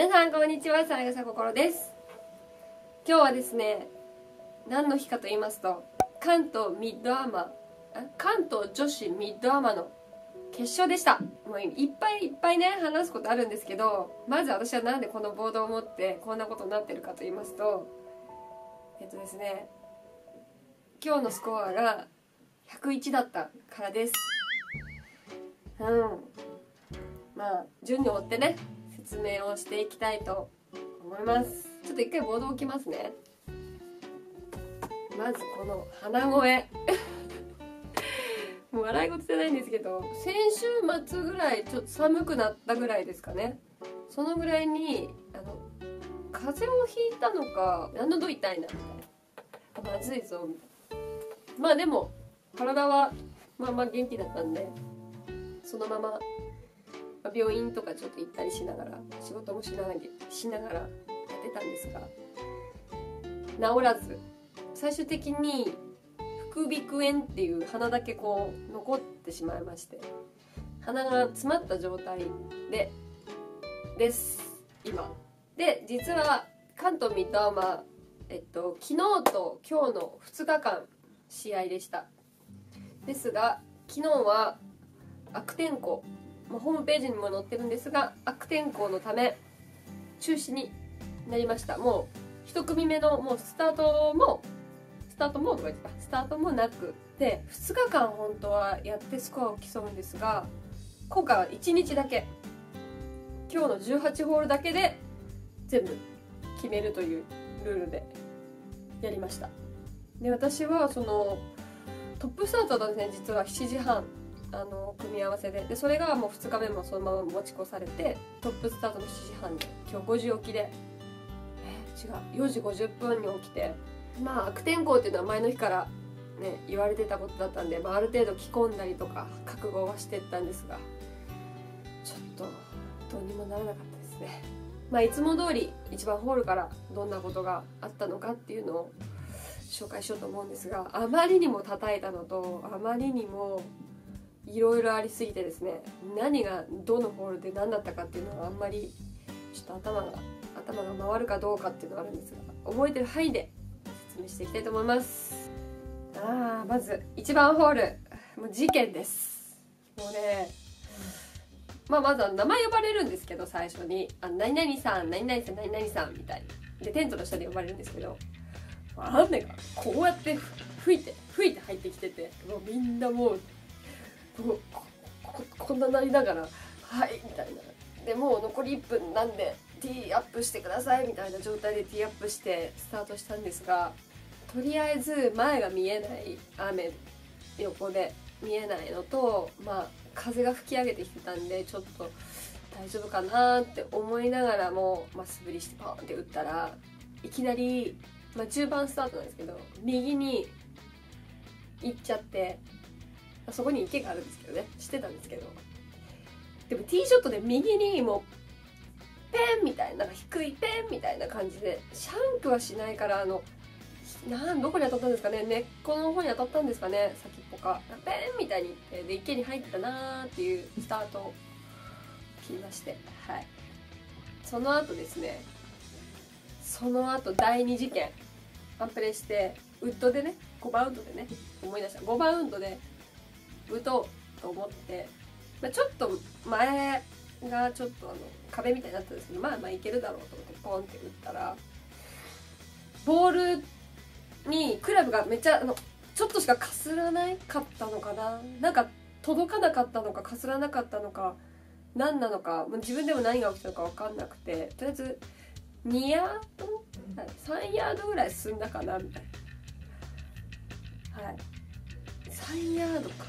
皆さんこんにちは三枝心です。今日はですね何の日かと言いますと関東ミッドアマ関東女子ミッドアマの決勝でした。もういっぱいいっぱいね話すことあるんですけどまず私は何でこのボードを持ってこんなことになってるかと言いますとえっとですね今日のスコアが101だったからです。うん。まあ順に追ってね。説明をしていきたいと思います。ちょっと一回ボード置きますね。まずこの鼻声。もう笑い事じゃないんですけど先週末ぐらいちょっと寒くなったぐらいですかね。そのぐらいにあの風邪をひいたのか喉痛いなみたいなまずいぞみたいな。まあでも体はまあまあ元気だったんでそのままま病院とかちょっと行ったりしながら仕事もしながらしながらやってたんですが治らず。最終的に副鼻腔炎っていう鼻だけこう残ってしまいまして鼻が詰まった状態でです。今。で実は関東ミッドアマえっと昨日と今日の2日間試合でした。ですが昨日は悪天候。まあ、ホームページにも載ってるんですが悪天候のため中止になりました。もう1組目のもうスタートもスタートもとか言ってた。スタートもなくで2日間本当はやってスコアを競うんですが今回は1日だけ。今日の18ホールだけで全部決めるというルールでやりました。で私はそのトップスタートだとね実は。7時半。あの組み合わせで。でそれがもう2日目もそのまま持ち越されてトップスタートの7時半で今日5時起きで。え違う。4時50分に起きて。まあ悪天候っていうのは前の日からね言われてたことだったんで、まあ、ある程度着込んだりとか覚悟はしてったんですがちょっとどうにもならなかったですね。まあいつも通り1番ホールからどんなことがあったのかっていうのを紹介しようと思うんですがあまりにも叩いたのとあまりにもいろいろありすぎてですね何がどのホールで何だったかっていうのはあんまりちょっと頭が頭が回るかどうかっていうのがあるんですが覚えてる範囲で説明していきたいと思います。あーまず1番ホールもう事件です。もうねまあまずは名前呼ばれるんですけど最初に「あ何々さん何々さん何々さん」みたいな。でテントの下で呼ばれるんですけど雨がこうやって吹いて吹いて入ってきててもうみんなもうこここんななりながら「はい」みたいな。でもう残り1分なんでティーアップしてくださいみたいな状態でティーアップしてスタートしたんですがとりあえず前が見えない雨横で見えないのとまあ風が吹き上げてきてたんでちょっと大丈夫かなって思いながらも、まあ、素振りしてパーンって打ったらいきなり、まあ、中盤スタートなんですけど右に行っちゃってそこに池があるんですけどね。知ってたんですけど。でもティーショットで右にもうペンみたいな低いペンみたいな感じでシャンクはしないからあのなんどこに当たったんですかね。根っこの方に当たったんですかね。先っぽか。ペンみたいにで池に入ったなーっていうスタートを切りまして。はい。その後ですね。その後第2事件。ワンプレイしてウッドでね5バウンドでね思い出した。5バウンドで打とうと思って、まあ、ちょっと前がちょっとあの壁みたいになったんですけどまあまあいけるだろうと思ってポンって打ったらボールにクラブがめっちゃあのちょっとしかかすらないかったのかな？なんか届かなかったのかかすらなかったのか何なのか自分でも何が起きたのか分かんなくてとりあえず2ヤード？3ヤードぐらい進んだかなみたいな。はい。3ヤードか。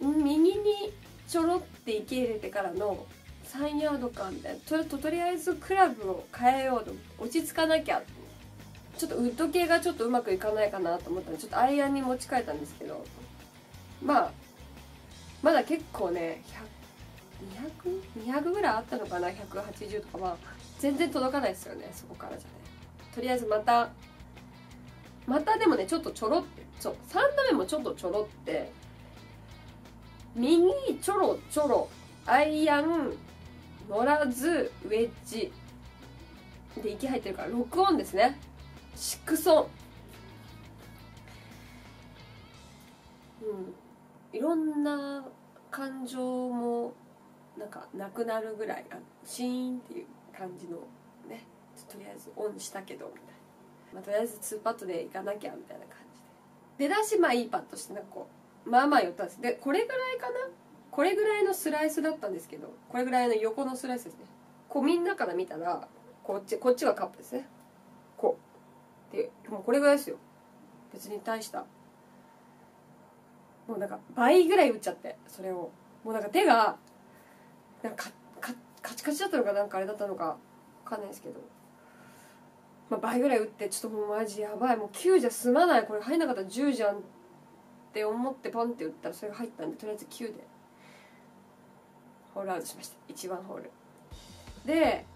右にちょろって池入れてからの3ヤードかみたいなととりあえずクラブを変えようと落ち着かなきゃちょっとウッド系がちょっとうまくいかないかなと思ったらちょっとアイアンに持ち替えたんですけどまあまだ結構ね200200ぐらいあったのかな180とかまあ全然届かないですよねそこからじゃね。とりあえずまたまたでもねちょっとちょろってそう3打目もちょっとちょろって右ちょろちょろアイアン乗らずウェッジ。で息入ってるから6オンですね。6オンうん。いろんな感情もなんかなくなるぐらいあシーンっていう感じのね。とりあえずオンしたけどみたいな、まあ、とりあえず2パットでいかなきゃみたいな感じで。出だしまあいいパットしてなんかこうまあまあ寄ったんです。でこれぐらいかな？これぐらいのスライスだったんですけどこれぐらいの横のスライスですね。こうみんなから見たらこっちこっちがカップですね。こう。でもうこれぐらいですよ。別に大した。もうなんか倍ぐらい打っちゃってそれを。もうなんか手がなんかカカチカチだったのかなんかあれだったのか分かんないですけど、まあ、倍ぐらい打ってちょっともうマジやばい。もう9じゃ済まない。これ入んなかったら10じゃんって思ってポンって打ったらそれが入ったんでとりあえず9でホールアウトしました。1番ホール。で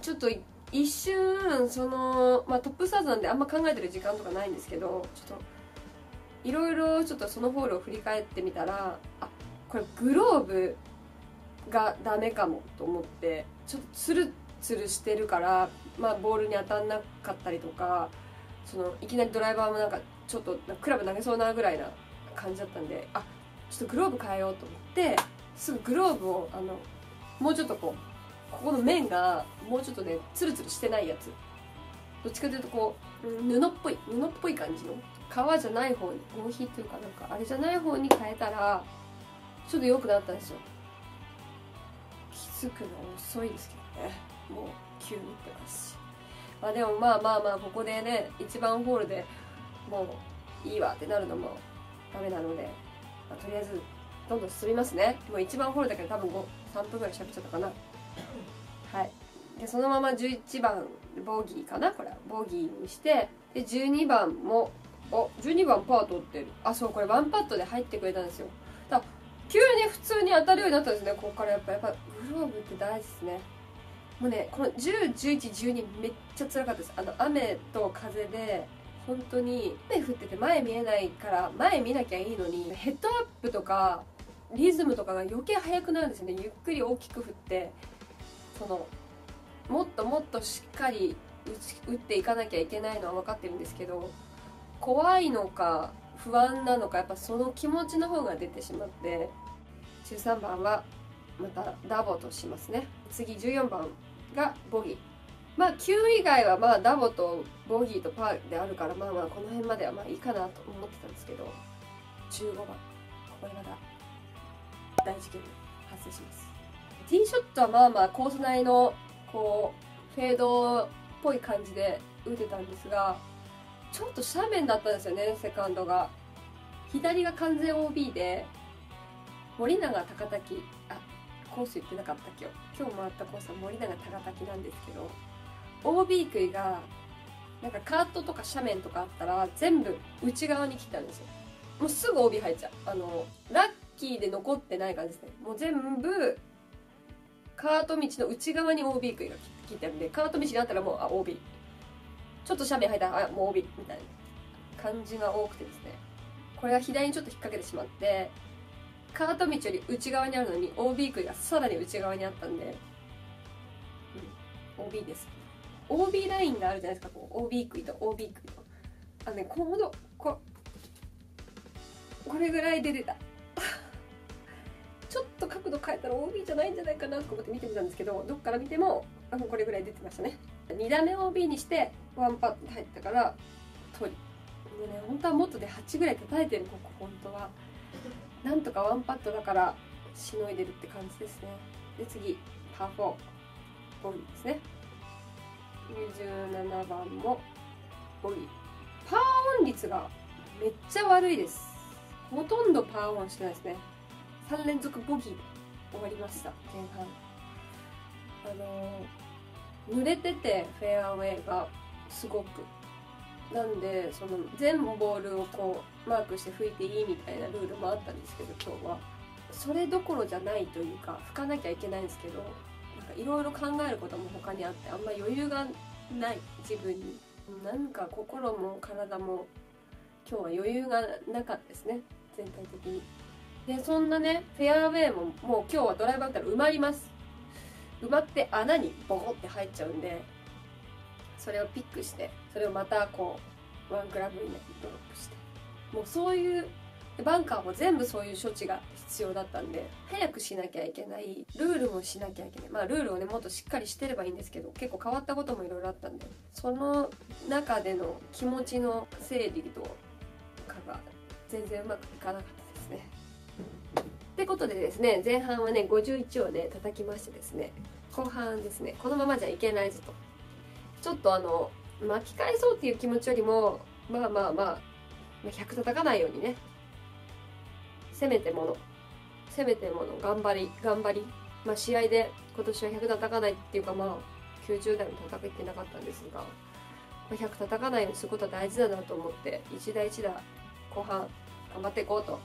ちょっと一瞬その、まあ、トップスタートなんであんま考えてる時間とかないんですけどちょっといろいろちょっとそのホールを振り返ってみたらあこれグローブがダメかもと思ってちょっとツルツルしてるから、まあ、ボールに当たんなかったりとかそのいきなりドライバーもなんかちょっとクラブ投げそうなぐらいな感じだったんであちょっとグローブ変えようと思ってすぐグローブをあのもうちょっとこうここの面がもうちょっとねツルツルしてないやつ。どっちかというとこう布っぽい布っぽい感じの革じゃない方に合皮っていうかなんかあれじゃない方に変えたらちょっと良くなったんですよ。気づくの遅いですけどね。もう急にってます。しまあでもまあまあまあここでね1番ホールでもういいわってなるのもダメなので、まあ、とりあえずどんどん進みますね。もう1番ホールだけど多分3分ぐらい喋っちゃったかな。はい。でそのまま11番ボギーかなこれボギーにしてで12番もお12番パー取ってる。あそうこれワンパットで入ってくれたんですよ。だ急に普通に当たるようになったんですね。ここからやっぱやっぱグローブって大事ですね。もうねこの101112めっちゃ辛かったです。あの雨と風で本当に雨降ってて前見えないから前見なきゃいいのにヘッドアップとかリズムとかが余計速くなるんですよね。ゆっくり大きく振ってそのもっともっとしっかり打っていかなきゃいけないのは分かってるんですけど怖いのか不安なのかやっぱその気持ちの方が出てしまって13番はまたダボとしますね。次14番がボギー。まあ9以外はまあダボとボギーとパーであるからまあまあこの辺まではまあいいかなと思ってたんですけど15番ここでまた大事件が発生します。ティーショットはまあまあコース内のこうフェードっぽい感じで打てたんですがちょっと斜面だったんですよねセカンドが。左が完全 OB で森永高滝あコース行ってなかった今日今日回ったコースは森永高滝なんですけど OB 杭がなんかカートとか斜面とかあったら全部内側に切ったんですよ。もうすぐ OB 入っちゃう。あのラッキーで残ってない感じですね。もう全部カート道の内側に OB 杭が切ってあるんでカート道にあったらもうあ OB ちょっと斜面入ったらあもう OB みたいな感じが多くてですね。これが左にちょっと引っ掛けてしまってカート道より内側にあるのに OB 杭がさらに内側にあったんで、うん、OB です。OB ラインがあるじゃないですか。こう OB 杭と OB 杭とあのねこのここれぐらいで出た。ちょっと角度変えたら OB じゃないんじゃないかなと思って見てみたんですけどどっから見てもあのこれぐらい出てましたね。2打目 OB にしてワンパット入ったから取り。もうね本当はもっとで8ぐらい叩いてるここ本当は。なんとかワンパットだからしのいでるって感じですね。で次パー4ボギーですね。17番もボギーパーオン率がめっちゃ悪いです。ほとんどパーオンしてないですね。3連続ボギーで終わりました前半。あのー、濡れててフェアウェイがすごく。なんでその全ボールをこうマークして吹いていいみたいなルールもあったんですけど今日は。それどころじゃないというか吹かなきゃいけないんですけどいろいろ考えることも他にあってあんま余裕がない自分に。なんか心も体も今日は余裕がなかったですね。全体的に。でそんなねフェアウェイももう今日はドライバー打ったら埋まります。埋まって穴にボコって入っちゃうんでそれをピックしてそれをまたこうワングラブにドロップして。もうそういうバンカーも全部そういう処置が必要だったんで早くしなきゃいけないルールもしなきゃいけないまあルールをねもっとしっかりしてればいいんですけど結構変わったこともいろいろあったんでその中での気持ちの整理とかが全然うまくいかなかったですね。ってことでですね前半はね51をね叩きましてですね後半ですねこのままじゃいけないぞとちょっとあの巻き返そうっていう気持ちよりもまあまあまあ100叩かないようにねせめてものせめてもの頑張り頑張り。まあ試合で今年は100叩かないっていうかまあ90代も叩いてなかったんですが、まあ、100叩かないようにすることは大事だなと思って一打一打後半頑張っていこうと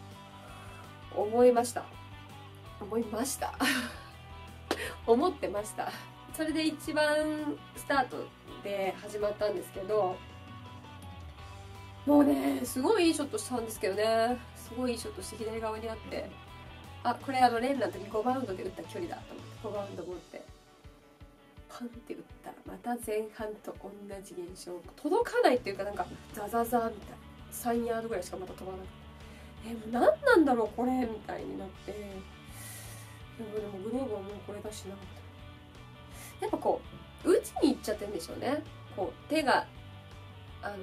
思いました。思いました。思ってました。それで一番スタートで始まったんですけどもうねすごいいいショットしたんですけどね。すごいいいショットして左側にあって。あこれあのレンナの時5バウンドで打った距離だと思って5バウンド持って。パンって打ったらまた前半と同じ現象。届かないっていうかなんかザザザみたいな。3ヤードぐらいしかまた飛ばなくて。えもう何なんだろうこれみたいになって。でもでもグローブはもうこれだしなみた。いなやっぱこう打ちに行っちゃってるんでしょうね。こう手があの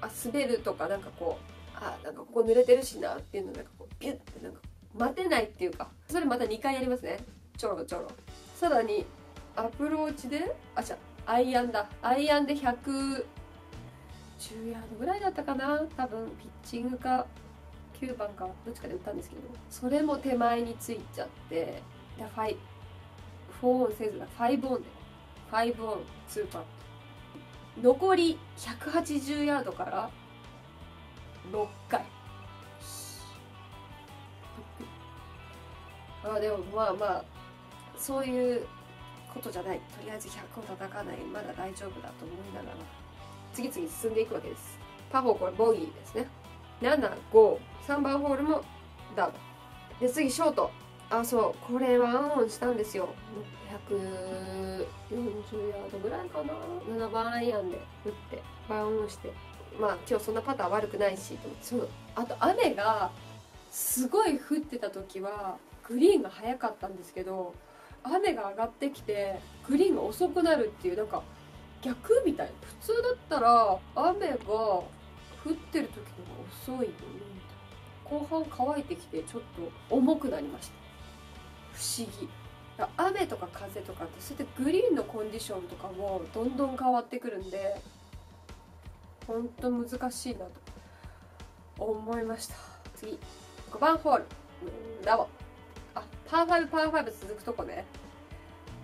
あ滑るとかなんかこうあなんかここ濡れてるしなっていうのなんかこうピュッてなんか待てないっていうかそれまた2回やりますね。ちょろちょろ。さらにアプローチであじゃアイアンだ。アイアンで110ヤードぐらいだったかな。多分ピッチングか9番かどっちかで打ったんですけどそれも手前についちゃってファイ4オンせずだ。5オンで。5オン2パット。残り180ヤードから6回。あでもまあまあそういうことじゃない。とりあえず100を叩かないまだ大丈夫だと思いながら次々進んでいくわけです。パフォーこれボギーですね。753番ホールもダウン。で次ショート。あそう。これワンオンしたんですよ。140ヤードぐらいかな。7番アイアンで打ってワンオンして。まあ今日そんなパター悪くないし。そう。あと雨がすごい降ってた時はグリーンが速かったんですけど雨が上がってきてグリーンが遅くなるっていうなんか逆みたいな。普通だったら雨が降ってる時の方が遅いのに後半乾いてきてちょっと重くなりました。不思議。雨とか風とかってそうやってグリーンのコンディションとかもどんどん変わってくるんでほんと難しいなと思いました。次。5番ホール。ダボ。パー5パー5続くとこね。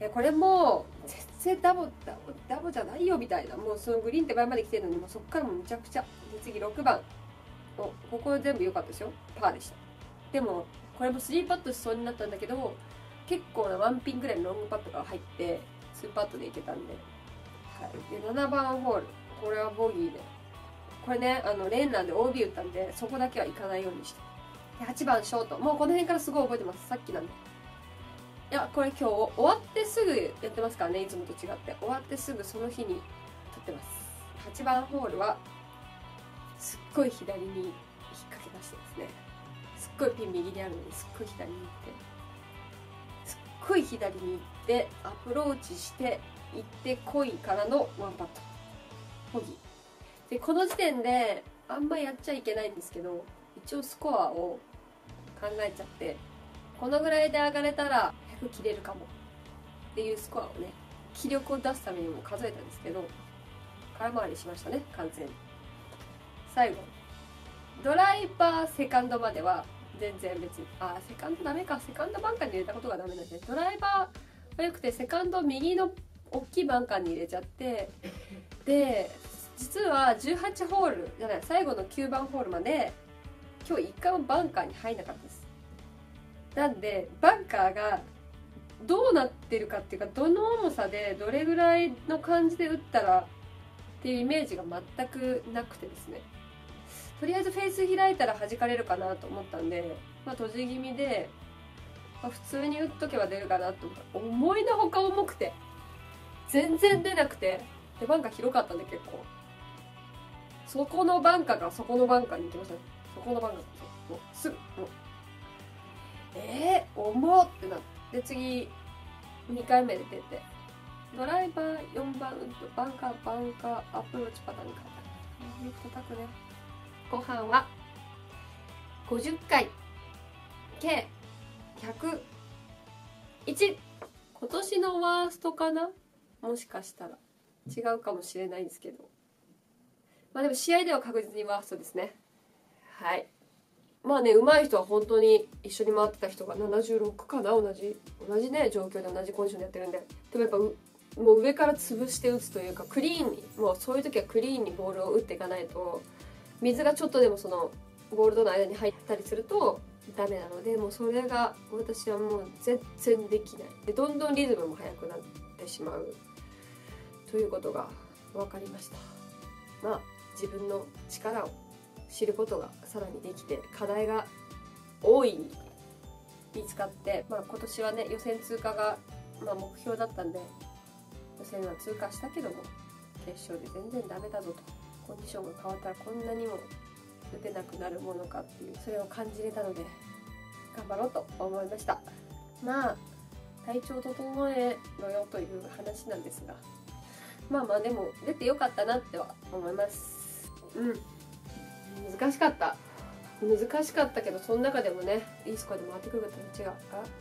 えこれも全然ダボダボダボじゃないよみたいな。もうそのグリーン手前まで来てるのにもうそっからもむちゃくちゃで次6番。おここ全部良かったですよ。パーでした。でもこれも3パットしそうになったんだけど結構なワンピンぐらいのロングパットが入って2パットでいけたんで,、はい、で7番ホール。これはボギーで。これねあのレンナーで OB 打ったんでそこだけは行かないようにして。8番ショートもうこの辺からすごい覚えてます。さっきなんでいやこれ今日終わってすぐやってますからね。いつもと違って。終わってすぐその日に撮ってます。8番ホールはすっごい左に引っ掛けましてですね。すっごいピン右にあるのにすっごい左に行って。すっごい左に行ってアプローチして行ってこいからのワンパット。ボギでこの時点であんまやっちゃいけないんですけど一応スコアを考えちゃってこのぐらいで上がれたら100切れるかもっていうスコアをね気力を出すためにも数えたんですけど空回りしましたね完全に。最後ドライバーセカンドまでは全然別にあセカンドダメかセカンドバンカーに入れたことがダメなんでドライバーが良くてセカンド右の大きいバンカーに入れちゃってで実は18ホールじゃない最後の9番ホールまで今日1回もバンカーに入んなかったです。なんでバンカーがどうなってるかっていうかどの重さでどれぐらいの感じで打ったらっていうイメージが全くなくてですね。とりあえずフェース開いたら弾かれるかなと思ったんで、まあ、閉じ気味でまあ、普通に打っとけば出るかなと思った。思いのほか重くて全然出なくてでバンカー広かったんで結構。そこのバンカーからそこのバンカーに行きました。ねそこのバンカーもうすぐ。もう。えー、重っ。ってなって。次2回目で出てドライバー4番ウッドバンカーバンカーアプローチパターンに変えたよく叩くね。後半は50回。計101今年のワーストかな？もしかしたら。違うかもしれないんですけど。まあでも試合では確実にワーストですね。はい。まあね上手い人は本当に一緒に回ってた人が76かな同じ。同じね状況で同じコンディションでやってるんで。でもやっぱもう上から潰して打つというかクリーンにもうそういう時はクリーンにボールを打っていかないと水がちょっとでもそのボールとの間に入ったりするとダメなのでもうそれが私はもう全然できない。でどんどんリズムも速くなってしまう。ということが分かりました。まあ自分の力を知ることがさらにできて課題が大いに見つかって、まあ、今年はね予選通過が、まあ、目標だったんで予選は通過したけども決勝で全然ダメだぞと。コンディションが変わったらこんなにも打てなくなるものかっていうそれを感じれたので頑張ろうと思いました。まあ体調整えろよという話なんですがまあまあでも出てよかったなっては思います。うん。難しかった。難しかったけどその中でもねいいスコアで回ってくる方たちが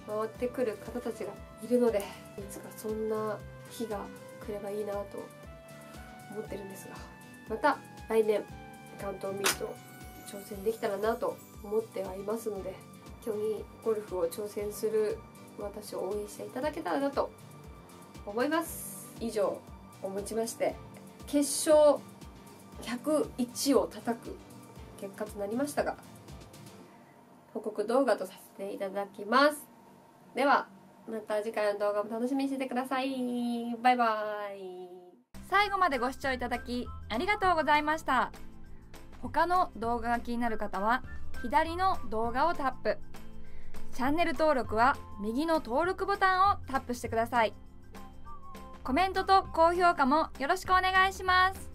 回ってくる方たちがいるのでいつかそんな日が来ればいいなと思ってるんですがまた来年関東ミート挑戦できたらなと思ってはいますので競技ゴルフを挑戦する私を応援していただけたらなと思います。以上をもちまして決勝101を叩く結果となりましたが報告動画とさせていただきます。ではまた次回の動画も楽しみにしててください。バイバイ。最後までご視聴いただきありがとうございました。他の動画が気になる方は左の動画をタップ。チャンネル登録は右の登録ボタンをタップしてください。コメントと高評価もよろしくお願いします。